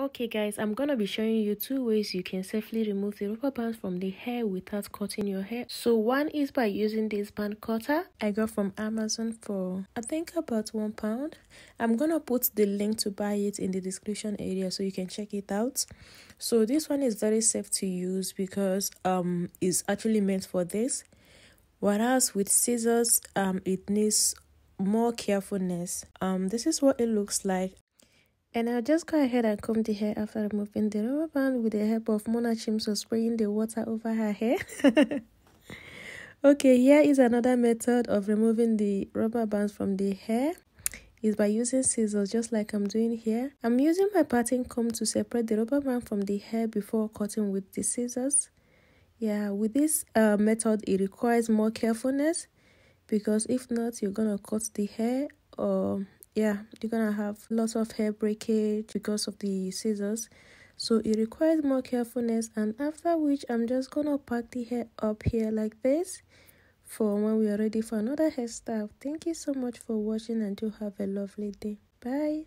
Okay guys, I'm gonna be showing you two ways you can safely remove the rubber bands from the hair without cutting your hair. So one is by using this band cutter I got from Amazon for I think about one pound. I'm gonna put the link to buy it in the description area so you can check it out. So this one is very safe to use because um it's actually meant for this. Whereas with scissors um it needs more carefulness. Um this is what it looks like and I'll just go ahead and comb the hair after removing the rubber band with the help of Mona Chimso spraying the water over her hair. okay, here is another method of removing the rubber bands from the hair is by using scissors just like I'm doing here. I'm using my parting comb to separate the rubber band from the hair before cutting with the scissors. Yeah, with this uh, method it requires more carefulness because if not you're gonna cut the hair or yeah you're gonna have lots of hair breakage because of the scissors. So it requires more carefulness and after which i'm just gonna pack the hair up here like this for when we are ready for another hairstyle. Thank you so much for watching and do have a lovely day. Bye